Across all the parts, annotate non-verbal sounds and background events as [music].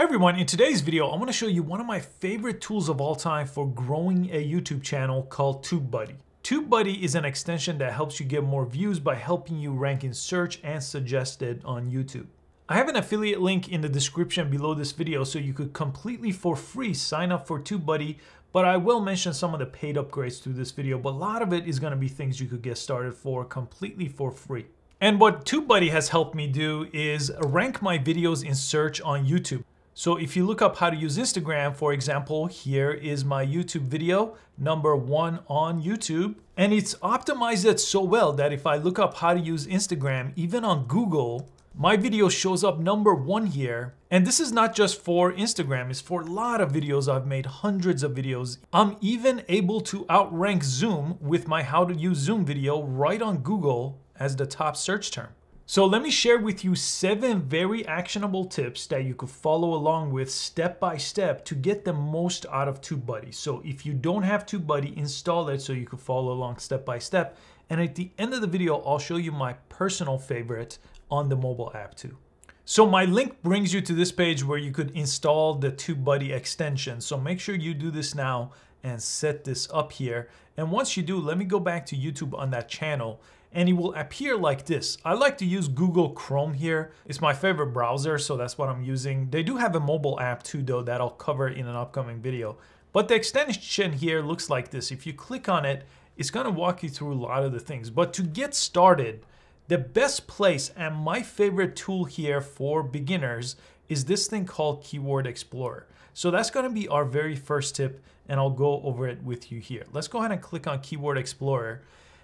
Hey everyone, in today's video, I want to show you one of my favorite tools of all time for growing a YouTube channel called TubeBuddy. TubeBuddy is an extension that helps you get more views by helping you rank in search and suggested on YouTube. I have an affiliate link in the description below this video so you could completely for free sign up for TubeBuddy, but I will mention some of the paid upgrades through this video, but a lot of it is going to be things you could get started for completely for free. And what TubeBuddy has helped me do is rank my videos in search on YouTube. So if you look up how to use Instagram, for example, here is my YouTube video, number one on YouTube. And it's optimized it so well that if I look up how to use Instagram, even on Google, my video shows up number one here. And this is not just for Instagram, it's for a lot of videos. I've made hundreds of videos. I'm even able to outrank Zoom with my how to use Zoom video right on Google as the top search term. So let me share with you seven very actionable tips that you could follow along with step by step to get the most out of TubeBuddy. So if you don't have TubeBuddy, install it so you can follow along step by step. And at the end of the video, I'll show you my personal favorite on the mobile app too. So my link brings you to this page where you could install the TubeBuddy extension. So make sure you do this now and set this up here. And once you do, let me go back to YouTube on that channel and it will appear like this. I like to use Google Chrome here. It's my favorite browser, so that's what I'm using. They do have a mobile app too though that I'll cover in an upcoming video. But the extension here looks like this. If you click on it, it's gonna walk you through a lot of the things. But to get started, the best place and my favorite tool here for beginners is this thing called Keyword Explorer. So that's gonna be our very first tip and I'll go over it with you here. Let's go ahead and click on Keyword Explorer.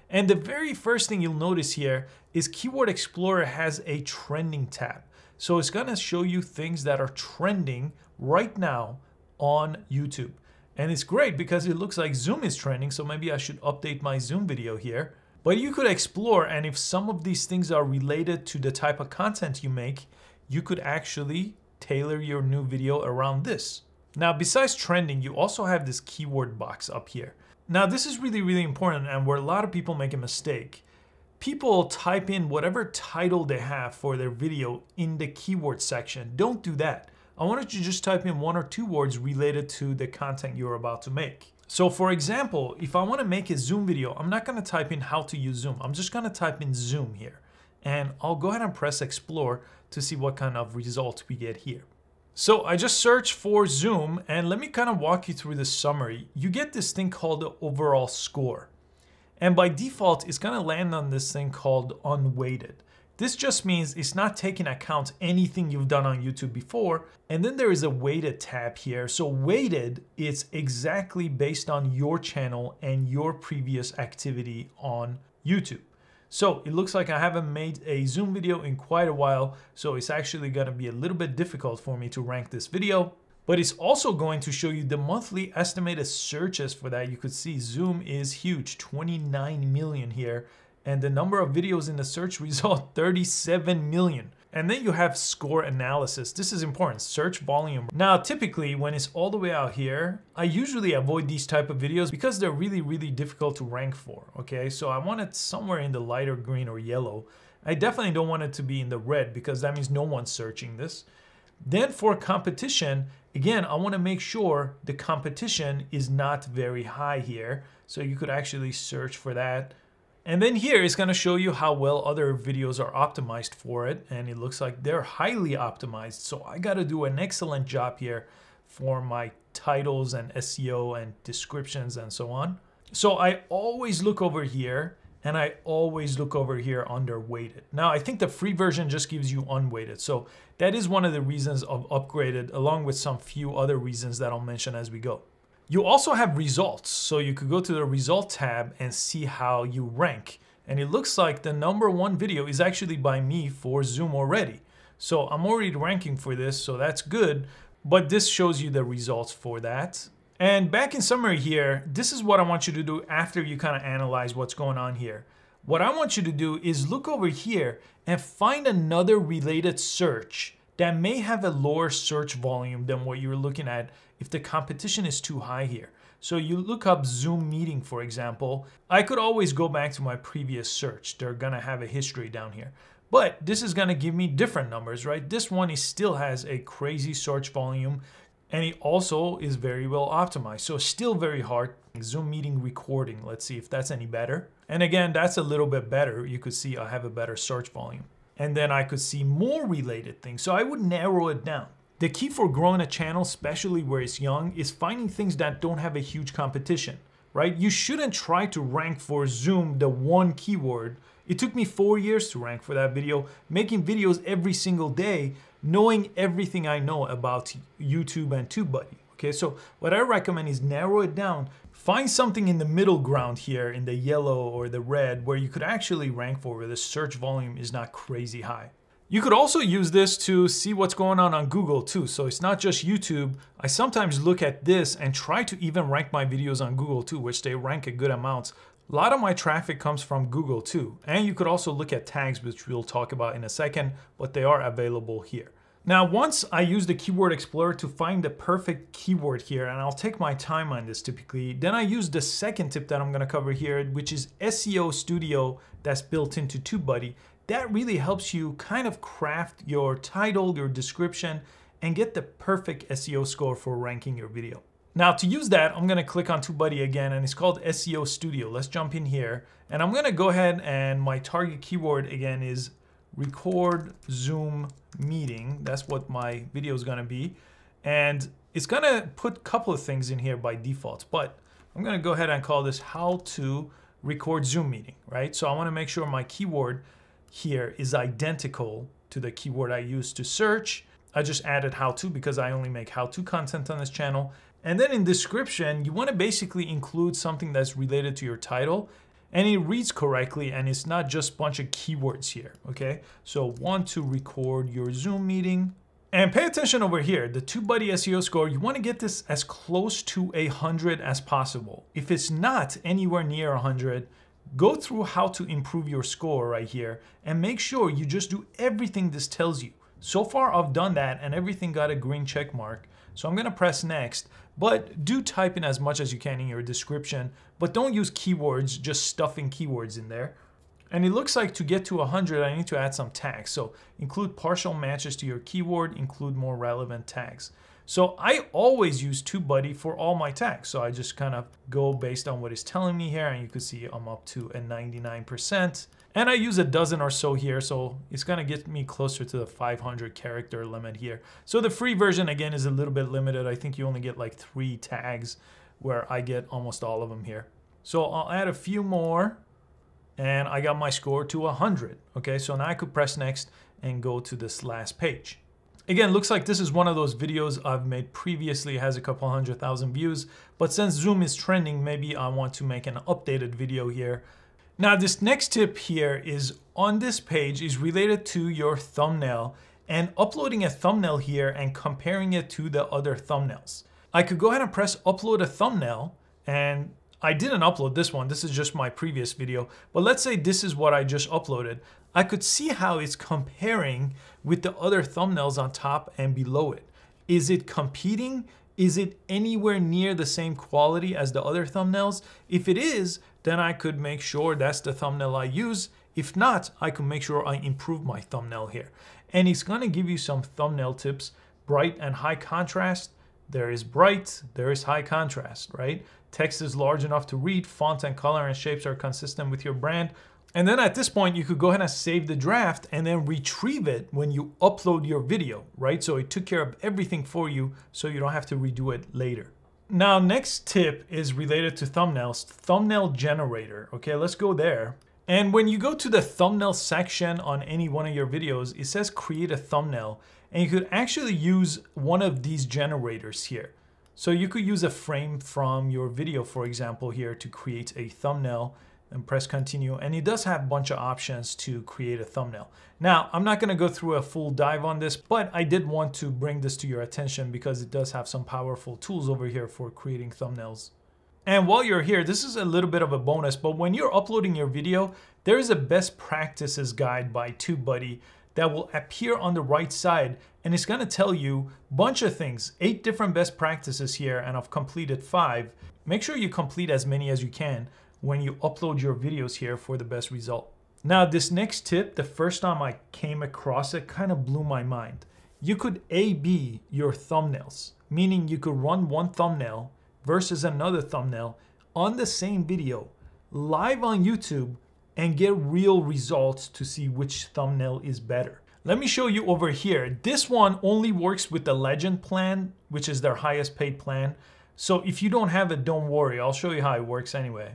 And the very first thing you'll notice here is Keyword Explorer has a trending tab. So it's gonna show you things that are trending right now on YouTube. And it's great because it looks like Zoom is trending, so maybe I should update my Zoom video here. But you could explore, and if some of these things are related to the type of content you make, you could actually tailor your new video around this. Now, besides trending, you also have this keyword box up here. Now this is really, really important and where a lot of people make a mistake. People type in whatever title they have for their video in the keyword section. Don't do that. I want you to just type in one or two words related to the content you're about to make. So for example, if I want to make a Zoom video, I'm not going to type in how to use Zoom. I'm just going to type in Zoom here. And I'll go ahead and press explore to see what kind of results we get here. So I just searched for Zoom and let me kind of walk you through the summary. You get this thing called the overall score. And by default, it's gonna land on this thing called unweighted. This just means it's not taking account anything you've done on YouTube before. And then there is a weighted tab here. So weighted is exactly based on your channel and your previous activity on YouTube. So it looks like I haven't made a Zoom video in quite a while, so it's actually gonna be a little bit difficult for me to rank this video. But it's also going to show you the monthly estimated searches for that. You could see Zoom is huge, 29 million here. And the number of videos in the search [laughs] result, 37 million. And then you have score analysis. This is important, search volume. Now, typically when it's all the way out here, I usually avoid these type of videos because they're really, really difficult to rank for, okay? So I want it somewhere in the lighter green or yellow. I definitely don't want it to be in the red because that means no one's searching this. Then for competition, again, I wanna make sure the competition is not very high here. So you could actually search for that. And then here it's going to show you how well other videos are optimized for it. And it looks like they're highly optimized. So I got to do an excellent job here for my titles and SEO and descriptions and so on. So I always look over here and I always look over here under weighted. Now I think the free version just gives you unweighted. So that is one of the reasons of upgraded along with some few other reasons that I'll mention as we go. You also have results. So you could go to the result tab and see how you rank. And it looks like the number one video is actually by me for Zoom already. So I'm already ranking for this, so that's good. But this shows you the results for that. And back in summary here, this is what I want you to do after you kind of analyze what's going on here. What I want you to do is look over here and find another related search that may have a lower search volume than what you're looking at if the competition is too high here. So you look up Zoom meeting, for example. I could always go back to my previous search. They're gonna have a history down here. But this is gonna give me different numbers, right? This one is still has a crazy search volume and it also is very well optimized. So still very hard. Zoom meeting recording, let's see if that's any better. And again, that's a little bit better. You could see I have a better search volume. And then I could see more related things. So I would narrow it down. The key for growing a channel, especially where it's young, is finding things that don't have a huge competition, right? You shouldn't try to rank for Zoom the one keyword. It took me four years to rank for that video, making videos every single day, knowing everything I know about YouTube and TubeBuddy. Okay, so what I recommend is narrow it down. Find something in the middle ground here in the yellow or the red where you could actually rank for where the search volume is not crazy high. You could also use this to see what's going on on Google too. So it's not just YouTube. I sometimes look at this and try to even rank my videos on Google too, which they rank a good amount. A lot of my traffic comes from Google too. And you could also look at tags, which we'll talk about in a second, but they are available here. Now, once I use the Keyword Explorer to find the perfect keyword here, and I'll take my time on this typically, then I use the second tip that I'm gonna cover here, which is SEO Studio that's built into TubeBuddy that really helps you kind of craft your title, your description, and get the perfect SEO score for ranking your video. Now to use that, I'm gonna click on TubeBuddy again and it's called SEO Studio. Let's jump in here and I'm gonna go ahead and my target keyword again is record Zoom meeting. That's what my video is gonna be. And it's gonna put a couple of things in here by default, but I'm gonna go ahead and call this how to record Zoom meeting, right? So I wanna make sure my keyword here is identical to the keyword I used to search. I just added how to because I only make how to content on this channel. And then in description, you want to basically include something that's related to your title and it reads correctly and it's not just a bunch of keywords here, okay? So want to record your Zoom meeting. And pay attention over here, the TubeBuddy SEO score, you wanna get this as close to a 100 as possible. If it's not anywhere near 100, Go through how to improve your score right here and make sure you just do everything this tells you. So far I've done that and everything got a green check mark. So I'm gonna press next, but do type in as much as you can in your description, but don't use keywords, just stuffing keywords in there. And it looks like to get to 100, I need to add some tags. So include partial matches to your keyword, include more relevant tags. So I always use TubeBuddy for all my tags. So I just kind of go based on what it's telling me here and you can see I'm up to a 99%. And I use a dozen or so here, so it's gonna get me closer to the 500 character limit here. So the free version again is a little bit limited. I think you only get like three tags where I get almost all of them here. So I'll add a few more and I got my score to 100. Okay, so now I could press next and go to this last page. Again, looks like this is one of those videos I've made previously, has a couple hundred thousand views, but since Zoom is trending, maybe I want to make an updated video here. Now this next tip here is on this page is related to your thumbnail and uploading a thumbnail here and comparing it to the other thumbnails. I could go ahead and press upload a thumbnail and I didn't upload this one, this is just my previous video, but let's say this is what I just uploaded. I could see how it's comparing with the other thumbnails on top and below it. Is it competing? Is it anywhere near the same quality as the other thumbnails? If it is, then I could make sure that's the thumbnail I use. If not, I can make sure I improve my thumbnail here. And it's gonna give you some thumbnail tips, bright and high contrast. There is bright, there is high contrast, right? Text is large enough to read, font and color and shapes are consistent with your brand. And then at this point, you could go ahead and save the draft and then retrieve it when you upload your video, right? So it took care of everything for you so you don't have to redo it later. Now, next tip is related to thumbnails, thumbnail generator. Okay, let's go there. And when you go to the thumbnail section on any one of your videos, it says create a thumbnail and you could actually use one of these generators here. So you could use a frame from your video, for example, here to create a thumbnail and press continue. And it does have a bunch of options to create a thumbnail. Now, I'm not gonna go through a full dive on this, but I did want to bring this to your attention because it does have some powerful tools over here for creating thumbnails. And while you're here, this is a little bit of a bonus, but when you're uploading your video, there is a best practices guide by TubeBuddy that will appear on the right side and it's gonna tell you a bunch of things, eight different best practices here and I've completed five. Make sure you complete as many as you can when you upload your videos here for the best result. Now this next tip, the first time I came across it kind of blew my mind. You could A-B your thumbnails, meaning you could run one thumbnail versus another thumbnail on the same video live on YouTube and get real results to see which thumbnail is better. Let me show you over here. This one only works with the Legend plan, which is their highest paid plan. So if you don't have it, don't worry. I'll show you how it works anyway.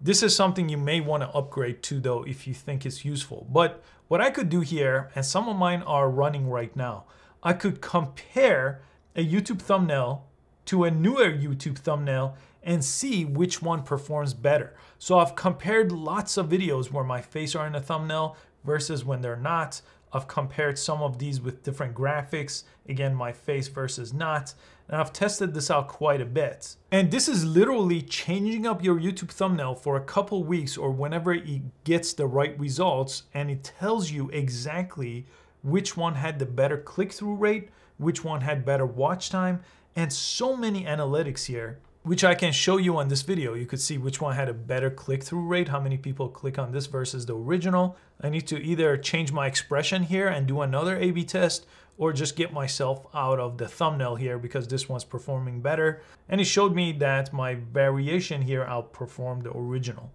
This is something you may want to upgrade to though if you think it's useful. But what I could do here, and some of mine are running right now, I could compare a YouTube thumbnail to a newer YouTube thumbnail and see which one performs better. So I've compared lots of videos where my face are in a thumbnail versus when they're not. I've compared some of these with different graphics, again, my face versus not, and I've tested this out quite a bit. And this is literally changing up your YouTube thumbnail for a couple weeks or whenever it gets the right results, and it tells you exactly which one had the better click-through rate, which one had better watch time, and so many analytics here which I can show you on this video. You could see which one had a better click-through rate, how many people click on this versus the original. I need to either change my expression here and do another A-B test or just get myself out of the thumbnail here because this one's performing better. And it showed me that my variation here outperformed the original.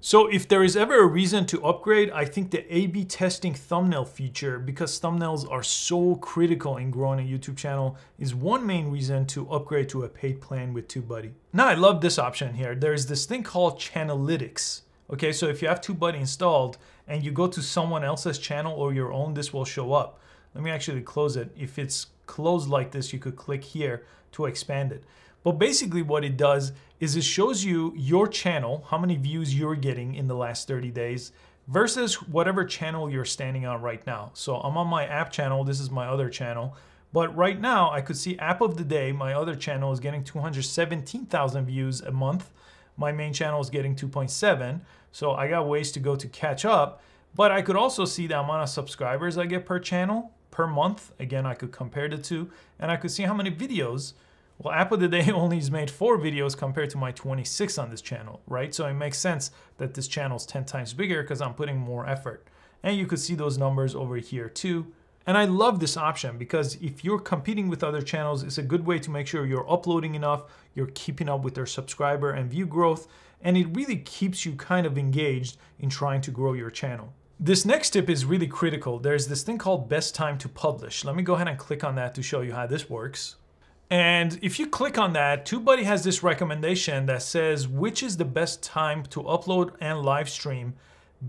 So if there is ever a reason to upgrade, I think the A-B testing thumbnail feature, because thumbnails are so critical in growing a YouTube channel, is one main reason to upgrade to a paid plan with TubeBuddy. Now I love this option here. There's this thing called Channelytics. Okay, so if you have TubeBuddy installed and you go to someone else's channel or your own, this will show up. Let me actually close it. If it's closed like this, you could click here to expand it. But basically what it does is it shows you your channel, how many views you're getting in the last 30 days versus whatever channel you're standing on right now. So I'm on my app channel, this is my other channel. But right now I could see app of the day, my other channel is getting 217,000 views a month. My main channel is getting 2.7. So I got ways to go to catch up. But I could also see the amount of subscribers I get per channel per month. Again, I could compare the two and I could see how many videos well, App of the Day [laughs] only has made four videos compared to my 26 on this channel, right? So it makes sense that this channel is 10 times bigger because I'm putting more effort. And you could see those numbers over here too. And I love this option because if you're competing with other channels, it's a good way to make sure you're uploading enough, you're keeping up with their subscriber and view growth, and it really keeps you kind of engaged in trying to grow your channel. This next tip is really critical. There's this thing called best time to publish. Let me go ahead and click on that to show you how this works. And if you click on that, TubeBuddy has this recommendation that says which is the best time to upload and live stream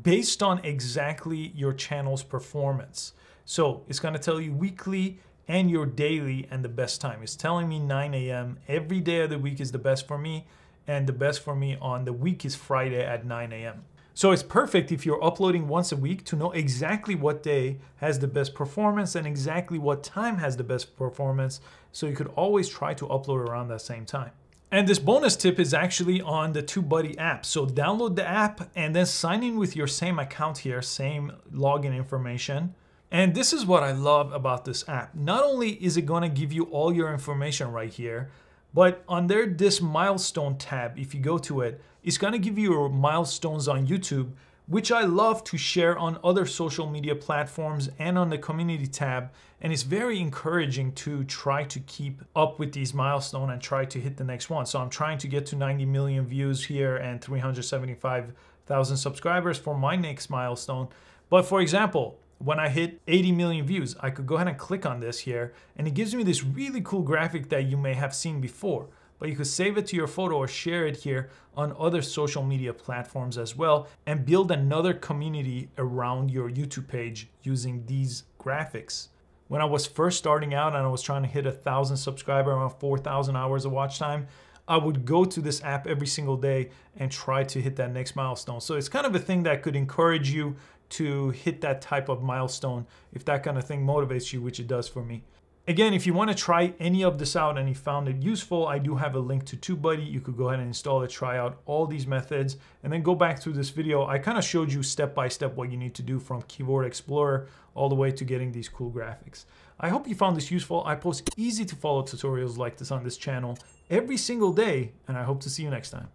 based on exactly your channel's performance. So it's gonna tell you weekly and your daily and the best time. It's telling me 9 a.m. every day of the week is the best for me and the best for me on the week is Friday at 9 a.m. So it's perfect if you're uploading once a week to know exactly what day has the best performance and exactly what time has the best performance. So you could always try to upload around that same time. And this bonus tip is actually on the TubeBuddy app. So download the app and then sign in with your same account here, same login information. And this is what I love about this app. Not only is it gonna give you all your information right here, but under this milestone tab, if you go to it, it's gonna give you milestones on YouTube, which I love to share on other social media platforms and on the community tab. And it's very encouraging to try to keep up with these milestones and try to hit the next one. So I'm trying to get to 90 million views here and 375,000 subscribers for my next milestone. But for example, when I hit 80 million views, I could go ahead and click on this here and it gives me this really cool graphic that you may have seen before but you could save it to your photo or share it here on other social media platforms as well and build another community around your YouTube page using these graphics. When I was first starting out and I was trying to hit a thousand subscriber around 4,000 hours of watch time, I would go to this app every single day and try to hit that next milestone. So it's kind of a thing that could encourage you to hit that type of milestone if that kind of thing motivates you, which it does for me. Again, if you want to try any of this out and you found it useful, I do have a link to TubeBuddy. You could go ahead and install it, try out all these methods, and then go back through this video. I kind of showed you step by step what you need to do from Keyword Explorer all the way to getting these cool graphics. I hope you found this useful. I post easy to follow tutorials like this on this channel every single day, and I hope to see you next time.